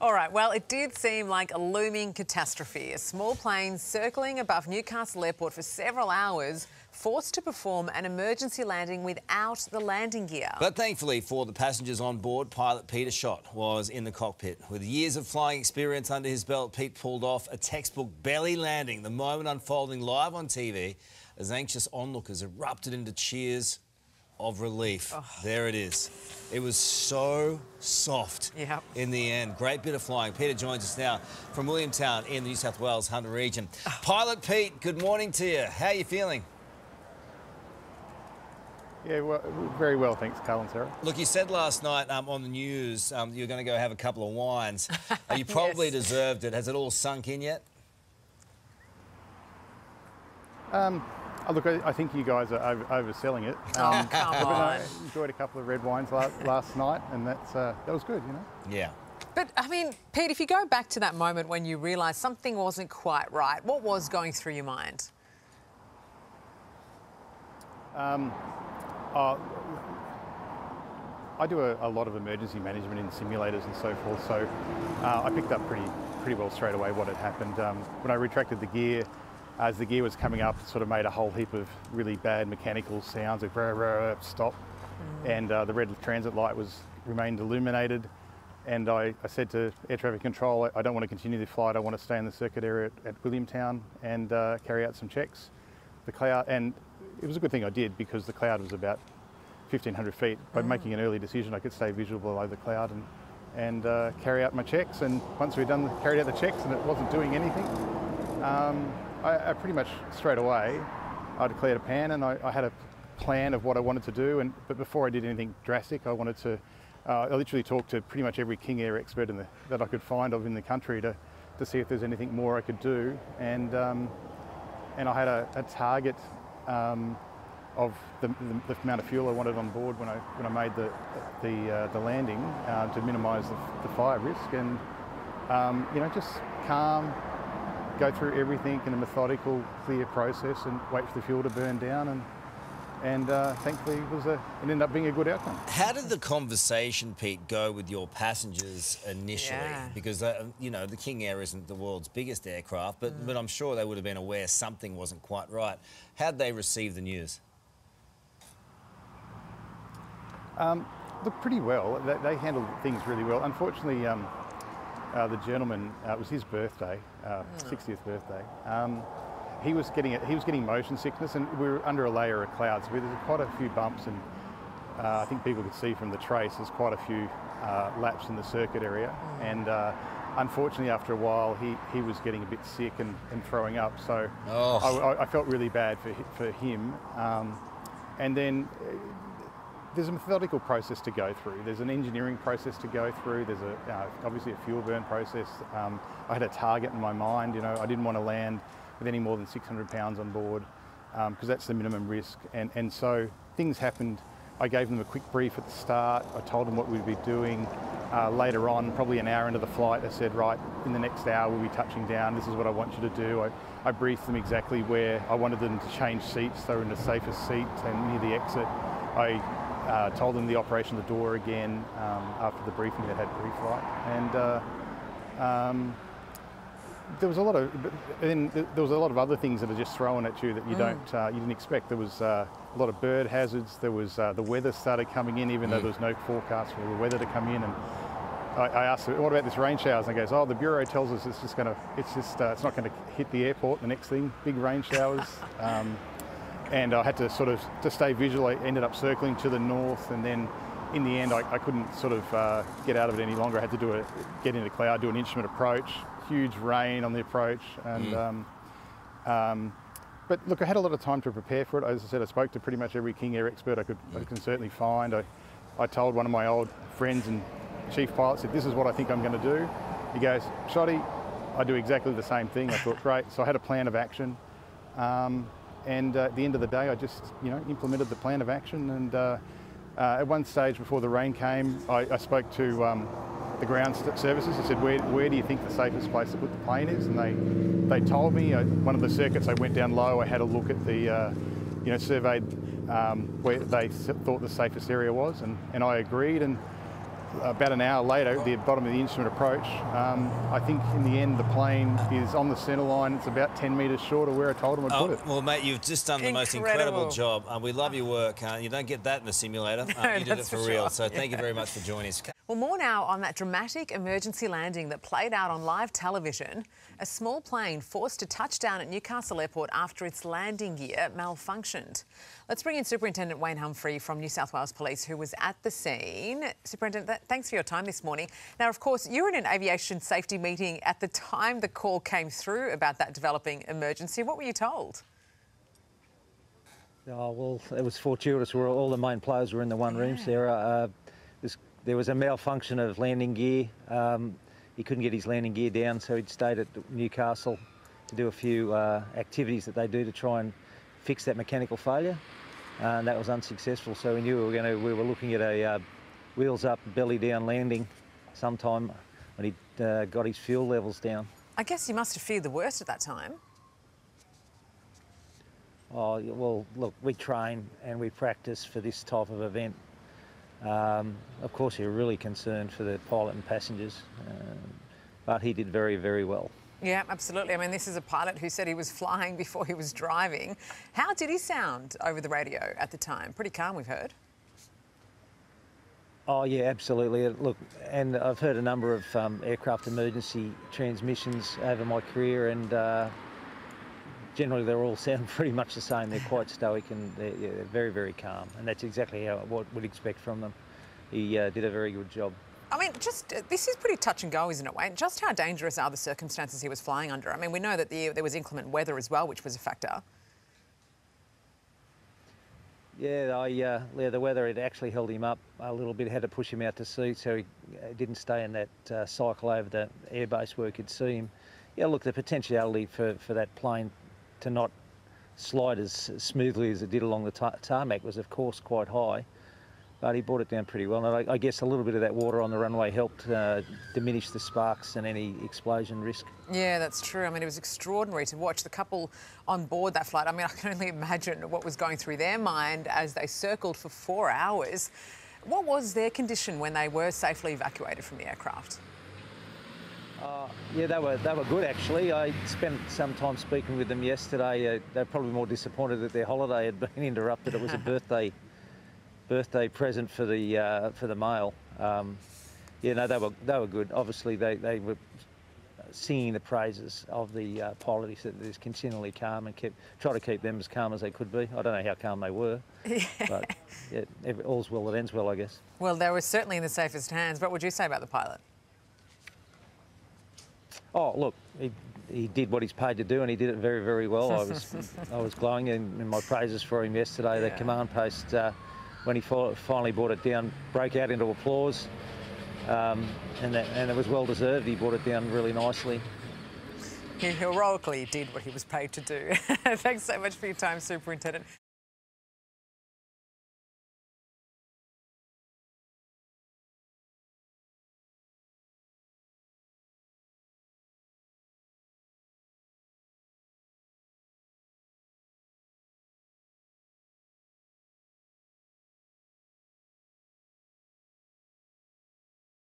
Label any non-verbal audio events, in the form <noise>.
All right, well, it did seem like a looming catastrophe. A small plane circling above Newcastle Airport for several hours, forced to perform an emergency landing without the landing gear. But thankfully for the passengers on board, pilot Peter Schott was in the cockpit. With years of flying experience under his belt, Pete pulled off a textbook belly landing, the moment unfolding live on TV as anxious onlookers erupted into cheers of relief. Oh. There it is. It was so soft yep. in the end. Great bit of flying. Peter joins us now from Williamtown in the New South Wales Hunter region. Oh. Pilot Pete, good morning to you. How are you feeling? Yeah, well, very well, thanks, Karl and Sarah. Look, you said last night um, on the news um, you were going to go have a couple of wines. <laughs> you probably yes. deserved it. Has it all sunk in yet? Um, Oh, look, I, I, think you guys are over, overselling it. Oh, um, oh, come on. I enjoyed a couple of red wines last, last night, and that's uh, that was good, you know. Yeah. But I mean, Pete, if you go back to that moment when you realised something wasn't quite right, what was going through your mind? Um, uh, I do a, a, lot of emergency management in simulators and so forth, so uh, I picked up pretty pretty well straight away what had happened. Um, when I retracted the gear, as the gear was coming up, it sort of made a whole heap of really bad mechanical sounds, like rah, rah, stop, mm. and uh, the red transit light was remained illuminated. And I, I, said to air traffic control, I don't want to continue the flight. I want to stay in the circuit area at, at Williamtown and uh, carry out some checks. The cloud, and it was a good thing I did because the cloud was about 1,500 feet. By mm. making an early decision, I could stay visual below the cloud and and uh, carry out my checks. And once we'd done carried out the checks and it wasn't doing anything, um, I, I pretty much straight away, I declared a pan and I, I, had a plan of what I wanted to do. And but before I did anything drastic, I wanted to. Uh, I literally talked to pretty much every King Air expert the, that I could find of in the country to, to see if there's anything more I could do. And um, and I had a, a target um, of the, the, the, amount of fuel I wanted on board when I when I made the the, uh, the landing uh, to minimise the, the, fire risk and um, you know just calm, go through everything in a methodical, clear process and wait for the fuel to burn down. And and uh, thankfully it was a, it ended up being a good outcome. How did the conversation, Pete, go with your passengers initially? Yeah. Because uh, you know the King Air isn't the world's biggest aircraft, but mm. but I'm sure they would have been aware something wasn't quite right. How'd they receive the news? Um, look, pretty well. They, they, handled things really well. Unfortunately, um, uh, the gentleman, uh, it was his birthday, uh, 60th hmm. birthday. Um, he was getting he was getting motion sickness, and we were under a layer of clouds. So there's quite a few bumps, and uh, I think people could see from the trace there's quite a few uh, laps in the circuit area. Mm. And uh, unfortunately, after a while, he, he was getting a bit sick and, and throwing up. So oh. I, I, felt really bad for for him. Um, and then there's a methodical process to go through. There's an engineering process to go through. There's a uh, obviously a fuel burn process. Um, I had a target in my mind. You know, I didn't want to land with any more than 600 pounds on board because um, that's the minimum risk. And and so things happened. I gave them a quick brief at the start. I told them what we'd be doing. Uh, later on, probably an hour into the flight, I said, right, in the next hour we'll be touching down. This is what I want you to do. I, I briefed them exactly where I wanted them to change seats. They were in the safest seat and near the exit. I uh, told them the operation of the door again um, after the briefing that had pre-flight, and uh, um, there was a lot of then there was a lot of other things that are just thrown at you that you mm. don't uh, you didn't expect. There was uh, a lot of bird hazards. There was uh, the weather started coming in, even mm. though there was no forecast for the weather to come in. And I, I asked, "What about this rain showers?" And he goes, "Oh, the bureau tells us it's just going to it's just uh, it's not going to hit the airport. The next thing, big rain showers." <laughs> Um, and I had to sort of to stay visual. I ended up circling to the north, and then in the end, I, I couldn't sort of uh, get out of it any longer. I had to do a get into cloud, do an instrument approach. Huge rain on the approach, and mm. um, um, but look, I had a lot of time to prepare for it. As I said, I spoke to pretty much every King Air expert I could. I can certainly find. I, I told one of my old friends and chief pilot said, "This is what I think I'm going to do." He goes, Shoddy, I do exactly the same thing." I thought, "Great." So I had a plan of action. Um, and uh, at the end of the day, I just you know implemented the plan of action. And uh, uh, at one stage before the rain came, I, I spoke to um, the ground services. I said, where, where do you think the safest place to put the plane is? And they they told me uh, one of the circuits. I went down low. I had a look at the uh, you know surveyed um, where they thought the safest area was, and, and I agreed. And about an hour later, the bottom of the instrument approach. Um, I think in the end, the plane is on the centre line. It's about 10 metres short of where I told him I'd Oh, put it. well, mate, you've just done the most Incredible. incredible job. Uh, we love your work. Uh, you don't get that in a simulator. <laughs> Uh, you did it that's for, for real. sure. So thank you very much for joining us. Well, more now on that dramatic emergency landing that played out on live television. A small plane forced to touch down at Newcastle Airport after its landing gear malfunctioned. Let's bring in Superintendent Wayne Humphrey from New South Wales Police, who was at the scene. Superintendent, th- thanks for your time this morning. Now, of course, you were in an aviation safety meeting at the time the call came through about that developing emergency. What were you told? Oh, well, it was fortuitous. We're, all the main players were in the one room, Sarah. Uh, this, there was a malfunction of landing gear. Um, he couldn't get his landing gear down, so he'd stayed at Newcastle to do a few uh, activities that they do to try and fix that mechanical failure. Uh, and that was unsuccessful, so we knew we were going to. We were looking at a uh, wheels up, belly down landing sometime when he uh, got his fuel levels down. I guess you must have feared the worst at that time. Oh, well, look, we train and we practice for this type of event. Um, of course, you're really concerned for the pilot and passengers, um, but he did very, very well. Yeah, absolutely. I mean, this is a pilot who said he was flying <laughs> before he was driving. How did he sound over the radio at the time? Pretty calm, we've heard. Oh, yeah, absolutely. Uh, Look, and I've heard a number of um, aircraft emergency transmissions over my career, and uh, generally they all <laughs> sound pretty much the same. They're quite stoic and they're, yeah, they're very, very calm, and that's exactly how what we'd expect from them. He uh, did a very good job. I mean, just uh, this is pretty touch and go, isn't it, Wayne? Just how dangerous are the circumstances he was flying under? I mean, we know that the, there was inclement weather as well, which was a factor. Yeah, I, uh, yeah, the weather had actually held him up a little bit, had to push him out to sea, so he uh, didn't stay in that uh, cycle over the airbase where he could see him. Yeah, look, the potentiality for, for that plane to not slide as smoothly as it did along the ta- tarmac was, of course, quite high, but he brought it down pretty well. And I, I guess a little bit of that water on the runway helped uh, diminish the sparks and any explosion risk. Yeah, that's true. I mean, it was extraordinary to watch the couple on board that flight. I mean, <laughs> I can only imagine what was going through their mind as they circled for four hours. What was their condition when they were safely evacuated from the aircraft? Yeah, they were they were good actually. I spent some time speaking with them yesterday. Uh, they're probably more disappointed that their holiday had been <laughs> interrupted. It was a <laughs> birthday birthday present for the uh, for the male. Um, yeah, no, they were they were good. Obviously, they they were singing the praises of the uh, pilot. He said he was continually calm and kept try to keep them as calm as they could be. I don't know how calm they were, <laughs> but yeah, every, all's well that ends well, I guess. Well, they were certainly in the safest hands. What would you say about the pilot? Oh, look, he, he did what he's paid to do, and he did it very, very well. I was <laughs> I was glowing in, in my praises for him yesterday. The command post, uh, when he finally brought it down, broke out into applause, um, and that, and it was well deserved. He brought it down really nicely. He heroically did what he was paid to do. <laughs> Thanks so much for your time, Superintendent.